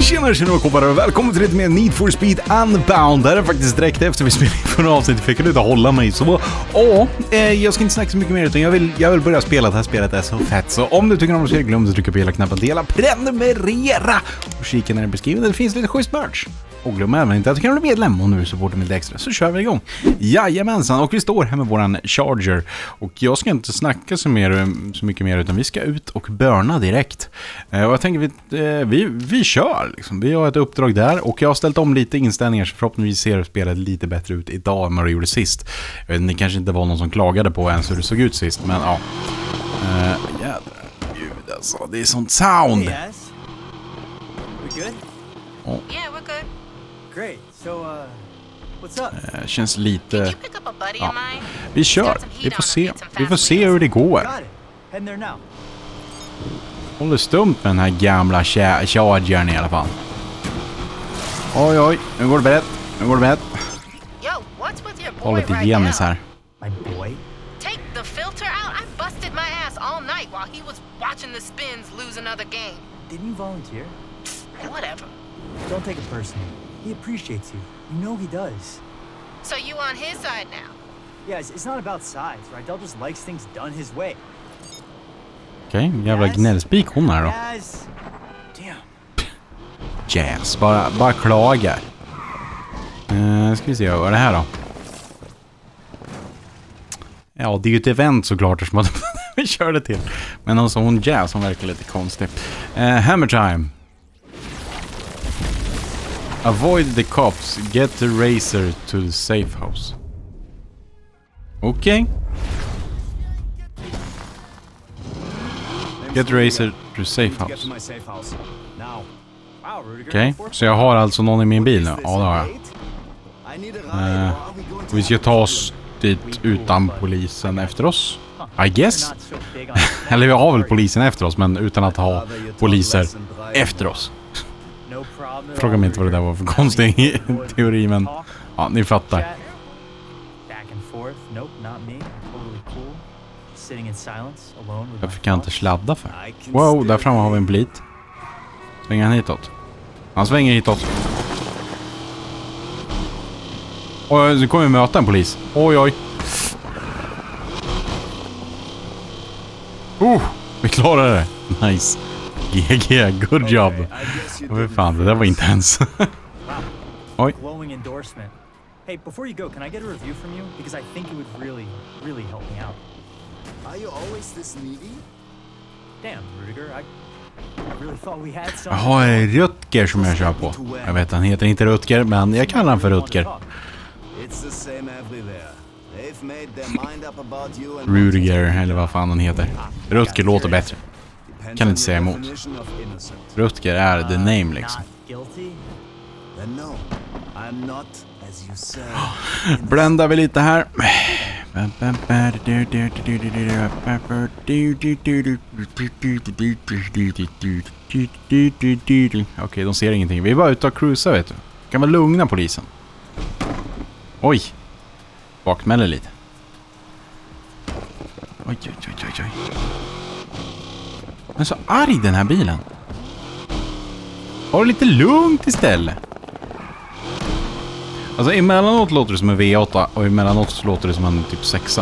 Tjena, tjena kompisar och välkommen till lite mer Need for Speed Unbound. Det här är faktiskt direkt efter vi spelade in förra avsnittet, för jag kunde inte hålla mig. Så, ja, eh, jag ska inte snacka så mycket mer utan jag vill, jag vill börja spela. Det här spelet är så fett. Så om du tycker om det, så glöm inte att trycka på hela knappen, dela, prenumerera och kika när i är. Det finns lite schysst merch. Och glöm även inte att du kan bli medlem om du vill supporta mig lite extra, så kör vi igång. Jajamensan, och vi står här med våran Charger. Och jag ska inte snacka så, mer, eh, så mycket mer, utan vi ska ut och börna direkt. Eh, och jag tänker, vi, eh, vi, vi kör liksom. Vi har ett uppdrag där, och jag har ställt om lite inställningar, så förhoppningsvis ser spelet lite bättre ut idag än vad det gjorde sist. Jag vet, det kanske inte var någon som klagade på ens hur det såg ut sist, men ja. Uh, jädrar ljud alltså, det är sånt sound! Hey. We good? Yeah, we're good. Great. So, uh, what's up? Eh, känns Did lite... you pick up a buddy ja. of mine? Vi kör, vi får se. Vi får se hur det går. Håller stumt med den här gamla cha- chargern i alla fall. Oj, oj, nu går det brett. Nu går det brett. Yo, what's with your Ta lite genis här. My boy. Take the filter out. I busted my ass all night while he was watching the spins lose another game. Didn't you volunteer? Whatever. Don't take it personally. He appreciates you. You know he does. So you on his side now? Yeah, it's, it's not about size, right? Del just likes things done his way. Okej, jävla gnällspik hon är då. Jazz, bara, bara klagar. Uh, ska vi se, vad är det här då? Ja, det är ju ett event såklart eftersom att vi kör det till. Men alltså hon Jazz, hon verkar lite konstig. Uh, hammer time. Avoid the cops. Get the racer to the safe house. Okej. Get racer to safe house. Okej, så jag har alltså någon i min bil nu? Ja, det har jag. To Vi ska ta oss dit utan polisen efter oss. I guess. Eller vi har väl polisen efter oss, men utan att ha poliser efter oss. Fråga mig inte vad det där var för konstig teori, men ja, ni fattar. Varför kan jag inte sladda för? Wow, där framme har vi en blit. Svänger han hitåt? Han svänger hitåt. Oj, nu kommer vi möta en polis. Oj, oj. Oh, vi klarade det. Nice. GG, good job. Vad fan, det där var inte ens. Oj. Hey, before you go, can I get a review from you? Because I think it would really, really help me out. Are you always this needy? Damn, Rudiger, I. Jaha, är det Rutger som jag kör på? Jag vet, han heter inte Rutger, men jag kallar han för Rutger. Rudiger, eller vad fan han heter. Rutger låter bättre. Kan inte säga emot. Rutger är the name liksom. Bländar vi lite här. Okej, de ser ingenting. Vi är bara ute och cruisar vet du. Kan man lugna polisen? Oj! Bakmäller lite. Oj, oj, oj, oj, oj. Men så arg den här bilen. Var det lite lugnt istället. Alltså emellanåt låter det som en V8 och emellanåt så låter det som en typ 6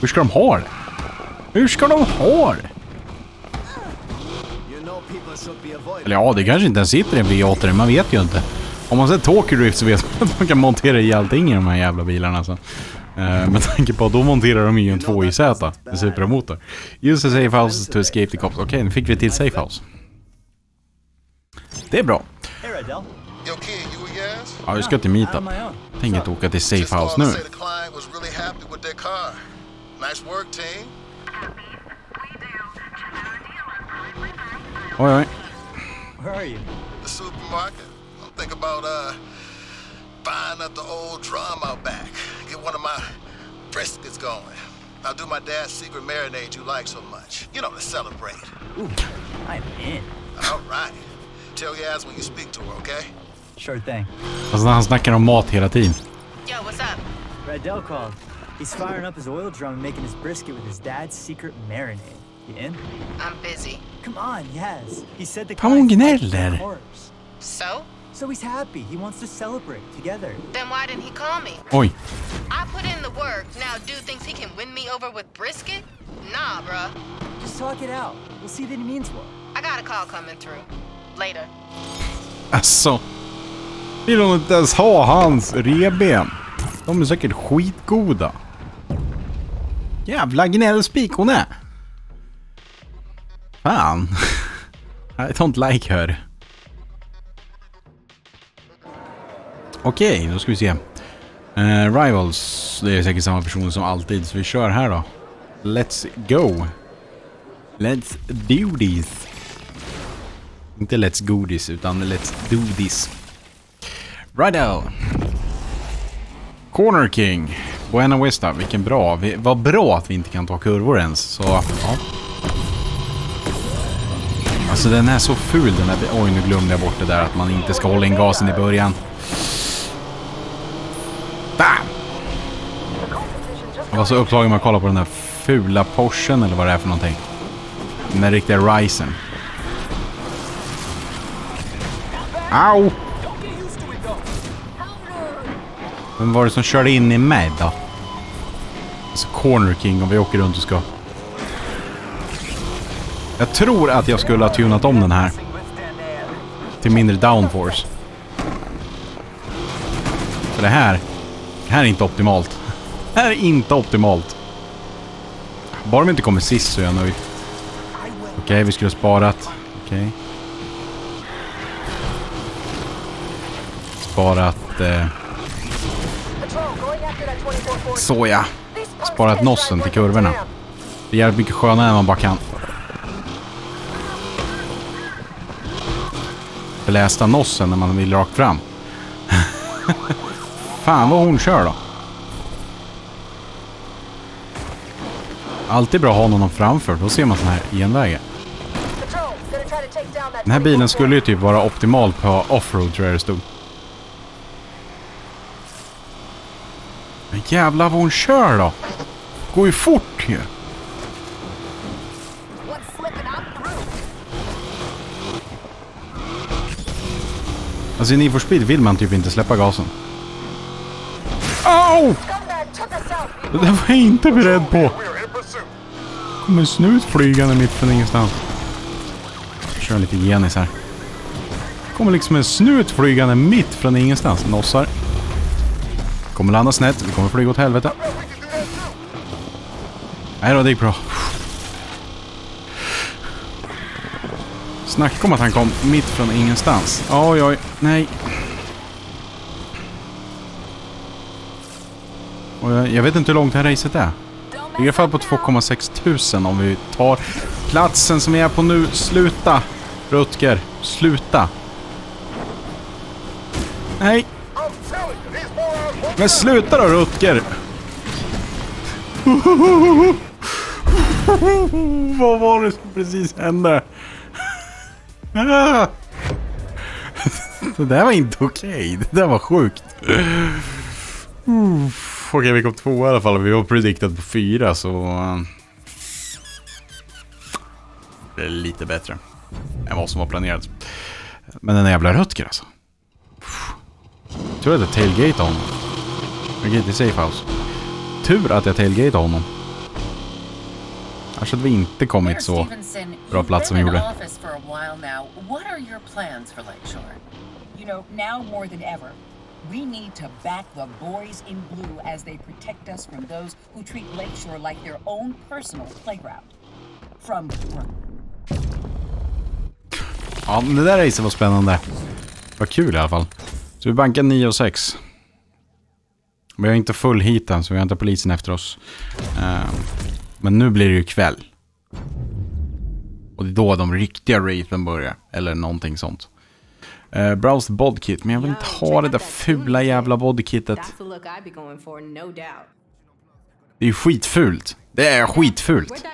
Hur ska de ha det? Hur ska de ha det? Eller ja, det kanske inte ens sitter en V8 man vet ju inte. Om man sett Tokyo Drift så vet man att man kan montera i allting i de här jävla bilarna alltså. Eh, med tanke på att då monterar de ju en 2JZ med supermotor. Use the safe house to escape the cops. Okej, nu fick vi till safe house. Det är bra. Hey, Redell. Yo, kid, you a yes? Ja, vi ska till Out meetup. on my own. Tänker inte åka till safe house called to nu. the client was really happy with their car. Nice work, team. Oj, oj. Where are you? The supermarket. I'm thinking about uh buying up the old drum out back. Get one of my briskets going. I'll do my dad's secret marinade you like so much. You know, to celebrate. Ooh, I'm in. All right. Tell Yaz when you speak to her, okay? Sure thing. Alltså han snackar om mat hela tiden. Yo, what's up? Redell called. He's firing up his oil drum and making his brisket with his dad's secret marinade. You in? I'm busy. Come on, yes. He said the Fan, hon client's like gnäller. So? So he's happy. He wants to celebrate together. Then why didn't he call me? Oi. I put in the work. Now dude thinks he can win me over with brisket? Nah, bruh. Just talk it out. We'll see that he means well. I got a call coming through. Later. Alltså. Vill hon inte ens ha hans reben? De är säkert skitgoda. Jävla gnällspik hon är. Fan. I don't like her. Okej, då ska vi se. Uh, Rivals, det är säkert samma person som alltid, så vi kör här då. Let's go. Let's do this. Inte Let's Godis, utan Let's Do This. Righto! Corner King. Buena Vista, vilken bra. Vi, vad bra att vi inte kan ta kurvor ens. Så, ja. Alltså den är så ful den här... Oj, nu glömde jag bort det där att man inte ska hålla in gasen i början. Bam! Jag var så upptagen med att kolla på den här fula Porschen eller vad det är för någonting. Den där riktiga Ryzen. Au! Vem var det som körde in i mig då? Alltså Corner King om vi åker runt och ska... Jag tror att jag skulle ha tunat om den här. Till mindre downforce. För det här... Det här är inte optimalt. Det här är inte optimalt. Bara om vi inte kommer sist så är jag nöjd. Okej, vi skulle ha sparat. Okej. Sparat... Eh, såja. Sparat nossen till kurvorna. Det är jävligt mycket skönare än man bara kan. Belästa nossen när man vill rakt fram. Fan vad hon kör då. Alltid bra att ha någon framför, då ser man sån här genvägar. Den här bilen skulle ju typ vara optimal på offroad tror jag det stod. Jävlar vad hon kör då! Går ju fort ju! Alltså i Need for Speed vill man typ inte släppa gasen. Au! Det där var jag inte beredd på. Kommer en snut flygande mitt från ingenstans. Kör lite genis här. Kommer liksom en snut flygande mitt från ingenstans. Nossar. Kommer landa snett. Vi kommer flyga åt helvete. Nej då, det gick bra. Snacka om att han kom mitt från ingenstans. Oj, oj, nej. Och jag, jag vet inte hur långt det här racet är. Det är i alla fall på 2,6 tusen om vi tar platsen som vi är på nu. Sluta! Rutger, sluta! Nej! Men sluta då Rutger! Vad var det som precis hände? Det där var inte okej. Det där var sjukt. Okej, vi kom två i alla fall. Vi var predicted på fyra, så... eh, Det är lite bättre än vad som var planerat. Men den jävla Rutger alltså. Tur att jag tailgate honom. Okej, till safe house. Tur att jag tailgate honom. Annars hade vi inte kommit så bra plats som vi gjorde. office for a while now. Lakeshore? You know, now more than ever, we need to back the boys in blue as they protect us from those who treat Lakeshore like their own personal playground. From. Ja, det där racet var spännande. Vad kul i alla fall. Så vi bankar 9 och 6. Vi har inte full hit än, så vi har inte polisen efter oss. Eh, men nu blir det ju kväll. Och det är då de riktiga rapen börjar. Eller någonting sånt. Uh, browse bodkit, men jag vill inte ha det där fula jävla bodkitet. Doubt. Det är ju skitfult. Det är skitfult.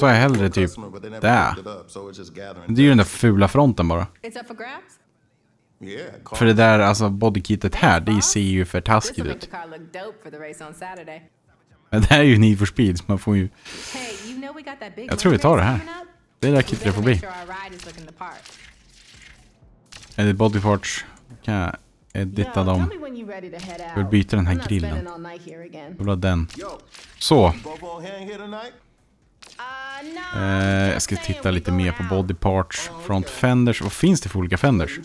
Så är jag hellre typ där. gathering Det är ju den där fula fronten bara. För det där, alltså bodykitet här, det ser ju för taskigt ut. Men det här är ju Need for Speed, så man får ju... Jag tror vi tar det här. Det till det better får bli. Edit body parts. Kan jag edita dem. Jag vill byta den här grillen. Jag vill ha den. Så. Eh, jag ska titta lite mer på body parts. Front fenders. Vad finns det för olika fenders?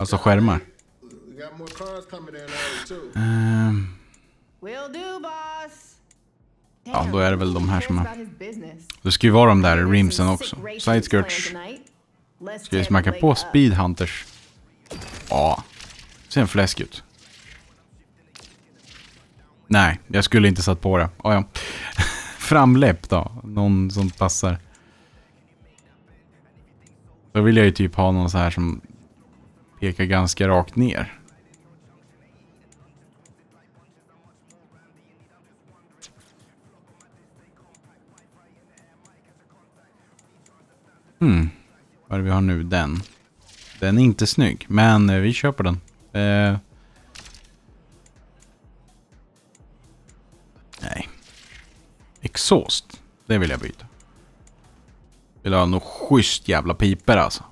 Alltså skärmar. boss. Ja, då är det väl de här som business. det ska ju vara de där rimsen också. sick races Side skirts. planned tonight. Let's Ska vi smacka på lake up. Speed Hunters? Ja. Ser en fläsk ut. Nej, jag skulle inte satt på det. Oh, ja. Framläpp då. Någon som passar. Då vill jag ju typ ha någon så här som pekar ganska rakt ner. Hmm. Vad är det vi har nu? Den. Den är inte snygg, men eh, vi köper den. Eh. Exhaust. Det vill jag byta. Vill ha något schysst jävla piper alltså.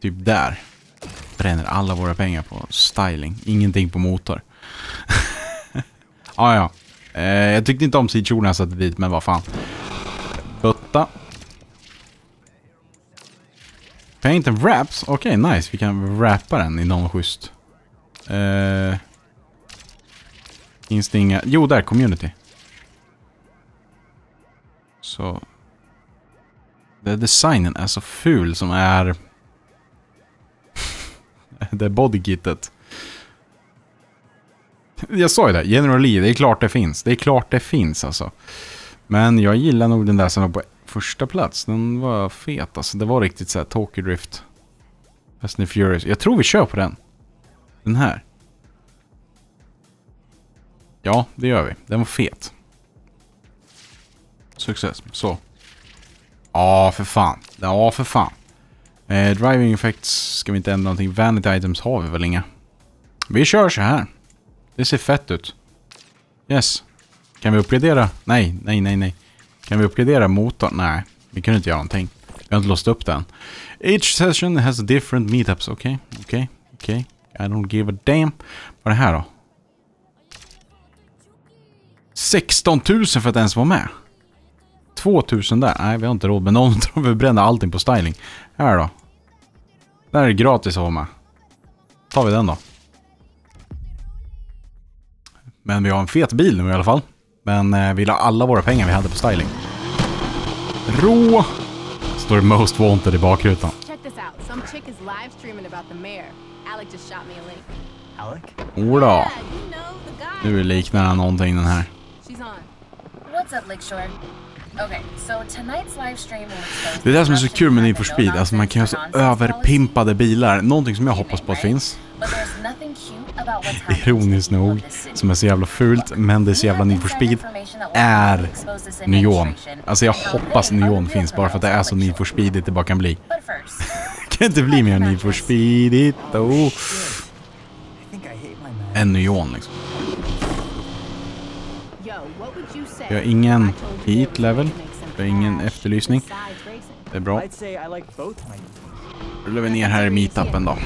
Typ där. Bränner alla våra pengar på styling. Ingenting på motor. ah, ja. Eh, jag tyckte inte om sidkjolen jag satte dit, men vad fan. Butta. Paint and wraps. Okej, nice. Vi kan wrappa den i någon schysst. Eh, finns det inga... Jo, där. Community. Så... Det designen är så ful som är... det bodykittet. Jag sa ju det. General Lee, det är klart det finns. Det är klart det finns alltså. Men jag gillar nog den där som var på första plats. Den var fet alltså. Det var riktigt så här Tokyo Drift. Fast and Furious. Jag tror vi kör på den. Den här. Ja, det gör vi. Den var fet. Success. Så. Ja, för fan. Ja, för fan. Eh, driving effects ska vi inte ändra någonting. Vanity items har vi väl inga. Vi kör så här. Det ser fett ut. Yes. Kan vi uppgradera? Nej, nej, nej, nej. Kan vi uppgradera motorn? Nej, vi kunde inte göra någonting. Vi har inte låst upp den. Each session has different meetups. Okej, okay, okej, okay, okej. Okay. I don't give a damn. Vad är det här då? 16 000 för att ens vara med. 2 000 där. Nej, vi har inte råd med någon. tror vi bränner allting på styling. Här då. Där är det gratis att vara med. Tar vi den då. Men vi har en fet bil nu i alla fall. Men eh, vi la alla våra pengar vi hade på styling. Rå! Står det Most Wanted i bakrutan. Check this out. Some chick is live streaming about the mayor. Alec just shot me a link. Alec? Jodå. Yeah, you know the guy. Nu liknar han någonting den här. She's on. What's up, Lakeshore? Okay, so tonight's live stream will expose Det är det som är så kul med Need for Speed. Alltså man kan göra så överpimpade bilar. Någonting som jag hoppas på att finns. Ironiskt nog. Som är så jävla fult. Men det är så jävla Need for Speed. Är neon. Alltså jag hoppas neon finns bara för att det är så Need for Speedigt det bara kan bli. First, Kan inte bli mer Need for Speedigt. Oh. Man. En neon liksom. Yo, what would you say? Vi har ingen heat level. Vi har ingen efterlysning. Det är bra. Rullar vi ner här i meetupen då.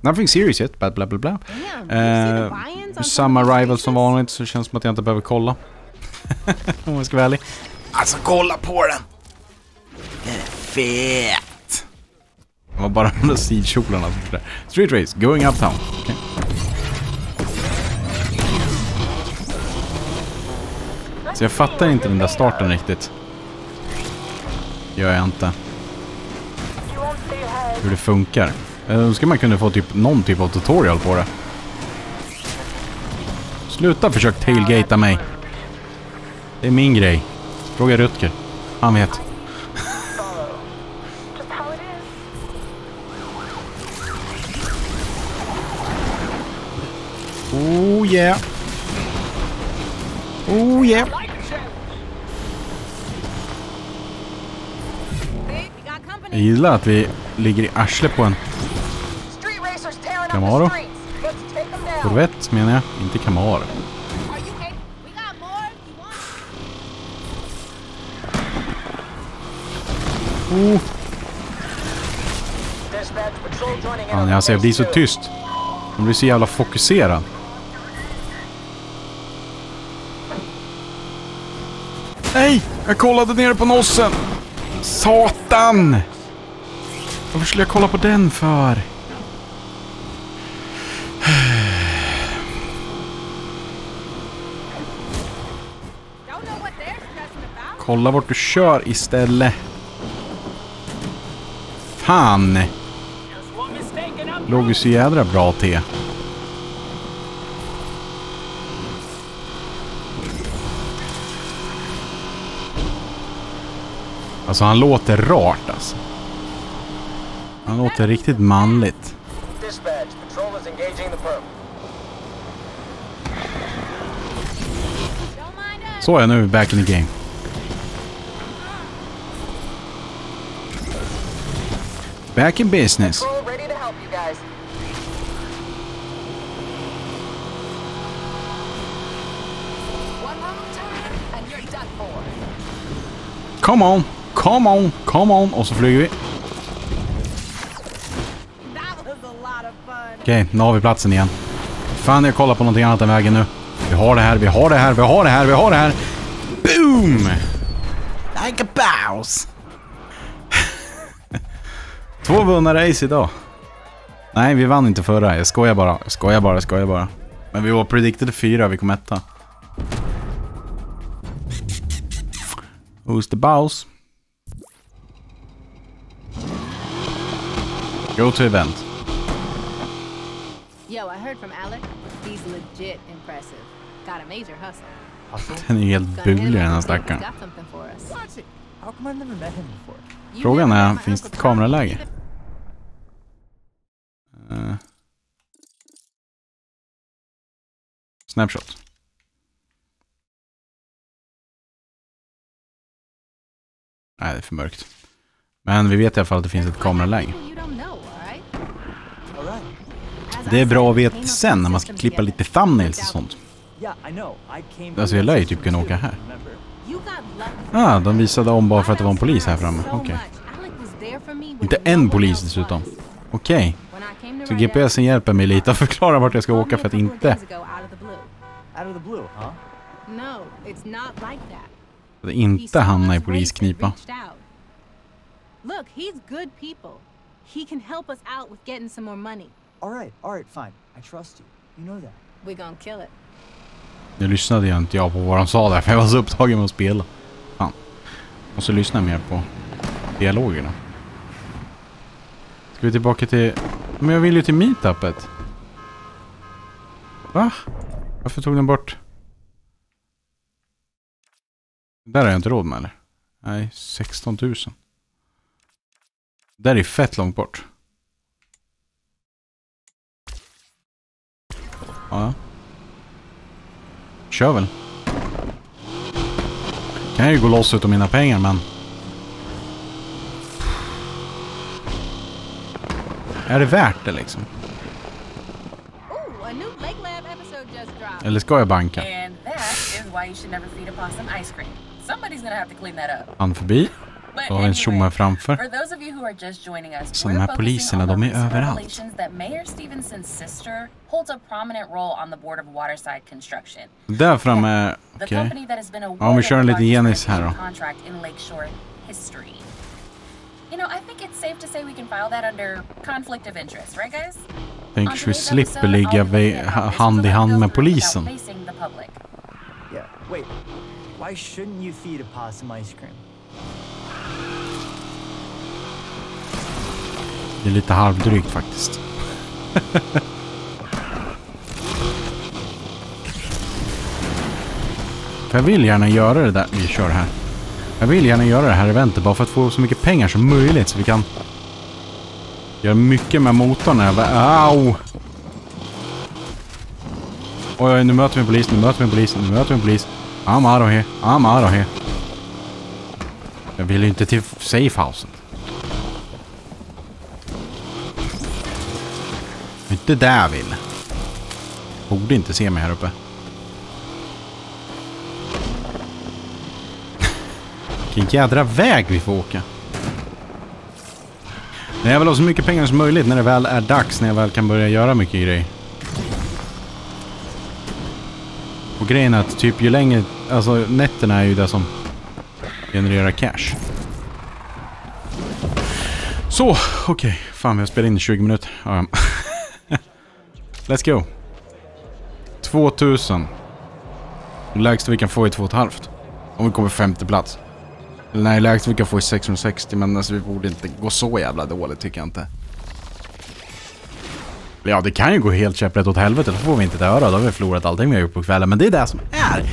Nothing serious yet, bla bla bla bla. Eh, samma rival som vanligt så känns det som att jag inte behöver kolla. Om jag ska vara ärlig. Alltså kolla på den! Den är fet! Det var bara de där sidkjolarna som. Street race, going uptown. Okej. Så jag fattar inte den där starten riktigt. Gör jag inte. Hur det funkar. Jag Då ska man kunna få typ någon typ av tutorial på det. Sluta försök tailgata mig. Det är min grej. Fråga Rutger. Han vet. Oh yeah. Oh yeah. Jag gillar att vi ligger i arslet på en Camaro. Corvette menar jag, inte Camaro. Oh. Fan, alltså jag blir så tyst. Man blir så jävla fokuserad. Nej! Jag kollade ner på nossen! Satan! Varför skulle jag kolla på den för? Kolla vart du kör istället. Fan! Låg ju så jädra bra till. Alltså han låter rart alltså. Han låter riktigt manligt. Dispatch, patrol is engaging the perp. Don't mind us. Så är jag nu back in the game. Back in business. Patrol ready to help you guys. One wrong turn and you're done for. Come on, come on, come on. Och så flyger vi. Okej, nu har vi platsen igen. Fan, jag kollar på någonting annat än vägen nu. Vi har det här, vi har det här, vi har det här, vi har det här. Boom! Like a bounce. Två vunna race idag. Nej, vi vann inte förra. Jag skojar bara. Jag skojar bara, jag skojar bara. Men vi var predicted fyra, vi kom etta. Who's the boss? Go to event. Yo, I heard from Alec. He's legit impressive. Got a major hustle. Den är helt bulig den här stackaren. Frågan är, finns det ett kameraläge? Eh. Snapshot. Nej, det är för mörkt. Men vi vet i alla fall att det finns ett kameraläge. You don't know, all right? All right. As I det är bra att veta sen när man ska klippa lite thumbnails och sånt. Alltså, jag lär ju typ kunna åka här. Ah, de visade om bara för att det var en polis här framme. Okej. Okay. Inte en polis dessutom. Okej. Okay. Så GPSen hjälper mig lite att förklara vart jag ska åka för att inte... För att inte hamna i polisknipa. Look, he's good people. He can help us out with getting some more money. All right, all right, fine. I trust you. You know that. We're gonna kill it. Nu lyssnade jag inte jag på vad de sa där för jag var så upptagen med att spela. Fan. Måste lyssna mer på dialogerna. Ska vi tillbaka till... Men jag vill ju till meetupet. Va? Varför tog den bort? Det där har jag inte råd med eller? Nej, 16 000. Det där är fett långt bort. Ja. Kör väl. Kan jag ju gå loss utav mina pengar men... Är det värt det liksom? Eller ska jag banka? Han förbi. But Då har vi en tjomme framför. For those of you who are just joining us, Så de här poliserna, de är överallt. revelations that Mayor Stevenson's sister holds a prominent role on the board of Waterside Construction. Där framme... Okej. been Ja, vi kör en liten Genis här då. You know, I think it's safe to say we can file that under conflict of interest, right guys? Tänker vi slipper ligga hand i hand med polisen. Yeah. Wait. Why shouldn't you feed a possum ice cream? Det är lite halvdrygt faktiskt. För jag vill gärna göra det där. Vi kör här. Jag vill gärna göra det här eventet bara för att få så mycket pengar som möjligt så vi kan göra mycket med motorn. när Jag bara, au! Oj, oj, nu möter vi en polis, nu möter vi en polis, nu möter vi en polis. I'm out of here, I'm out of here. Jag vill ju inte till safehousen. Inte där jag vill. Borde inte se mig här uppe. Vilken jädra väg vi får åka. Nej, jag vill ha så mycket pengar som möjligt när det väl är dags, när jag väl kan börja göra mycket grejer. Och grejen är att typ ju längre, alltså nätterna är ju det som genererar cash. Så, okej. Fan, vi har spelat in i 20 minuter. Ja, ja. Let's go. 2000. Lägsta vi kan få är 2,5. Om vi kommer femte plats. Eller nej, lägsta vi kan få är 660 men alltså vi borde inte gå så jävla dåligt tycker jag inte. Ja, det kan ju gå helt käpprätt åt helvete. Då får vi inte det höra. Då har vi förlorat allting vi har gjort på kvällen. Men det är det som är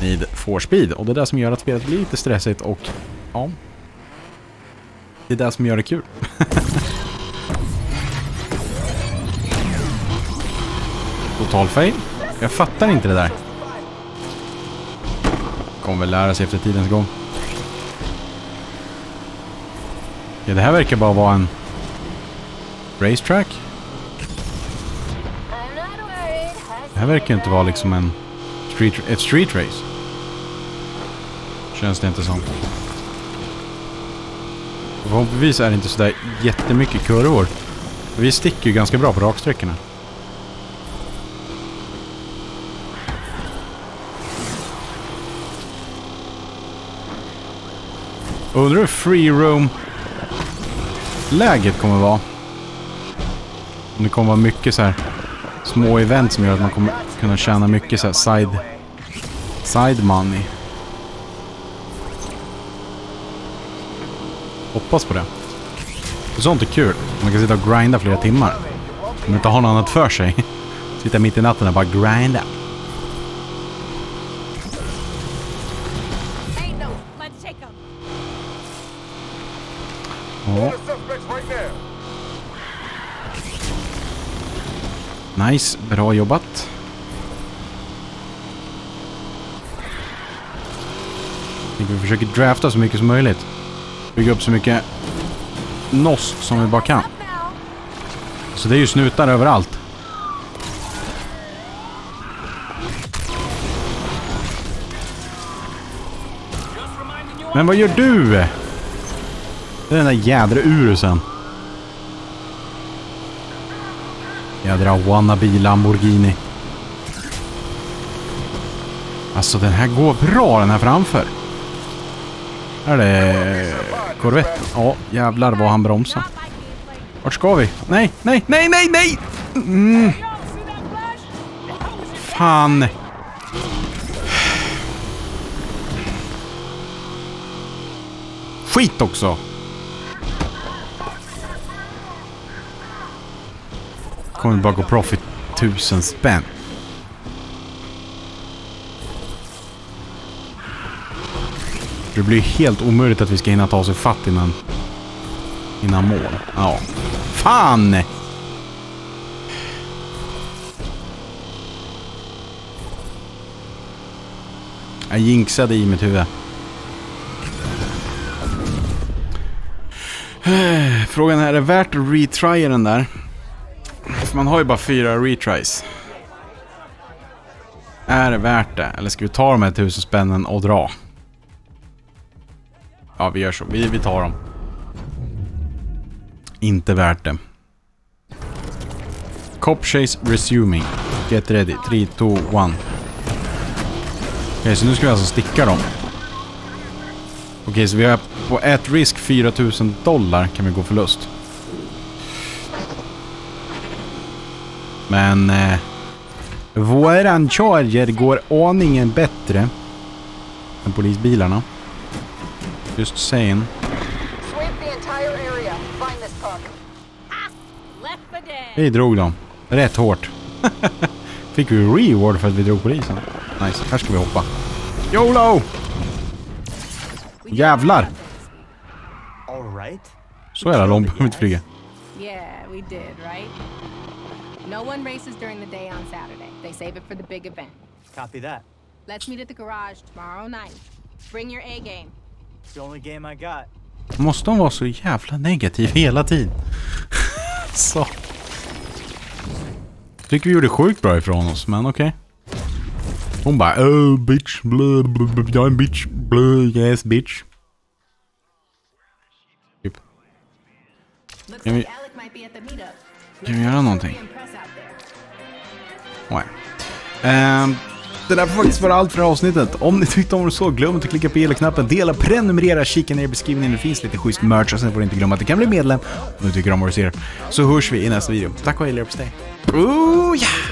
Need for speed. Och det är det som gör att spelet blir lite stressigt och ja. Det är det som gör det kul. Total fail. Jag fattar inte det där. Kommer väl lära sig efter tidens gång. Ja, det här verkar bara vara en racetrack. Det här verkar inte vara liksom en street, ett street race. Känns det inte som. Förhoppningsvis är det inte sådär jättemycket kurvor. Vi sticker ju ganska bra på raksträckorna. Undrar hur free roam läget kommer vara. Om det kommer vara mycket så här små event som gör att man kommer kunna tjäna mycket så här side, side money. Hoppas på det. För sånt är kul. Man kan sitta och grinda flera timmar. Om man inte har något annat för sig. Sitta mitt i natten och bara grinda. Nice, bra jobbat. Tänker vi försöker drafta så mycket som möjligt. Bygga upp så mycket NOS som vi bara kan. Så det är ju snutar överallt. Men vad gör du? Det är den där jädra urusen. Jädra wannabe Lamborghini. Alltså den här går bra den här framför. Är det Corvette? Ja, jävlar vad han bromsar. Vart ska vi? Nej, nej, nej, nej, nej! Mm. Fan. Skit också! Kommer bara gå profit tusen spänn. Det blir helt omöjligt att vi ska hinna ta oss i fatt innan... Innan mål. Ja. Fan! Jag jinxade i mitt huvud. Frågan är, är det värt att retrya den där? För man har ju bara fyra retries. Är det värt det? Eller ska vi ta de här tusen spännen och dra? Ja, vi gör så. Vi, vi tar dem. Inte värt det. Cop chase resuming. Get ready. 3, 2, 1. Okej, så nu ska vi alltså sticka dem. Okej, så vi har på ett risk 4000 dollar kan vi gå förlust. Men... Eh, våran Charger går aningen bättre än polisbilarna. Just saying. Vi drog dem. Rätt hårt. Fick vi reward för att vi drog polisen. Nice. Här ska vi hoppa. YOLO! Jävlar! Så jävla långt behöver vi inte flyga. Yeah, we did, right? No one races during the day on Saturday. They save it for the big event. Copy that. Let's meet at the garage tomorrow night. Bring your A game. It's the only game I got. Måste hon vara så jävla negativ hela tiden? så. Tycker vi gjorde sjukt bra ifrån oss, men okej. Hon bara oh bitch, blö, blö, blö, jag är en bitch, blö, yes bitch. Typ. Looks Can we- like Alec might be at. Kan vi göra någonting? Nej. Ehm, det där får faktiskt vara allt för det här avsnittet. Om ni tyckte om det så, glöm inte att klicka på gilla-knappen, dela, prenumerera, kika ner i beskrivningen. Det finns lite schysst merch och sen får ni inte glömma att ni kan bli medlem om du tycker om vad du ser. Så hörs vi i nästa video. Tack och hej, leverpastej. yeah!